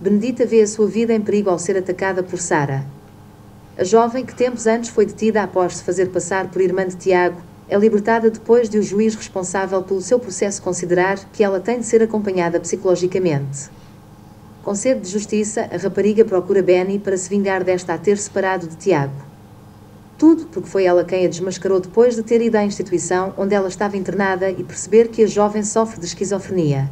Benedita vê a sua vida em perigo ao ser atacada por Sara. A jovem, que tempos antes foi detida após se fazer passar por irmã de Tiago, é libertada depois de o juiz responsável pelo seu processo considerar que ela tem de ser acompanhada psicologicamente. Com sede de justiça, a rapariga procura Benny para se vingar desta a ter separado de Tiago. Tudo porque foi ela quem a desmascarou depois de ter ido à instituição onde ela estava internada e perceber que a jovem sofre de esquizofrenia.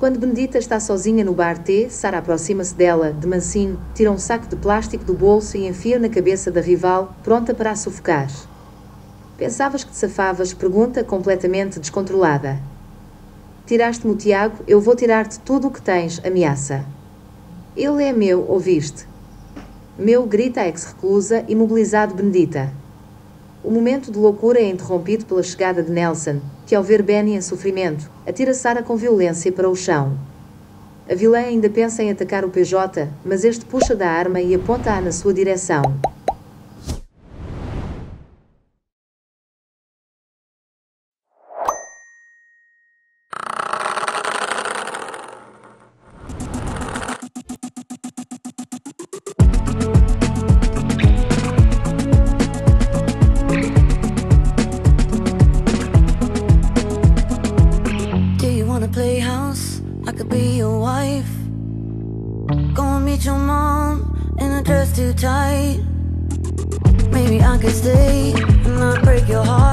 Quando Benedita está sozinha no bar T, Sara aproxima-se dela, de mansinho, tira um saco de plástico do bolso e enfia na cabeça da rival, pronta para a sufocar. Pensavas que te safavas? Pergunta completamente descontrolada. Tiraste-me o Tiago, eu vou tirar-te tudo o que tens, ameaça. Ele é meu, ouviste? Meu, grita a ex-reclusa, imobilizado Benedita. O momento de loucura é interrompido pela chegada de Nelson, que ao ver Benny em sofrimento, atira Sara com violência para o chão. A vilã ainda pensa em atacar o PJ, mas este puxa da arma e aponta-a na sua direção. playhouse, I could be your wife. Go meet your mom in a dress too tight. Maybe I could stay and not break your heart.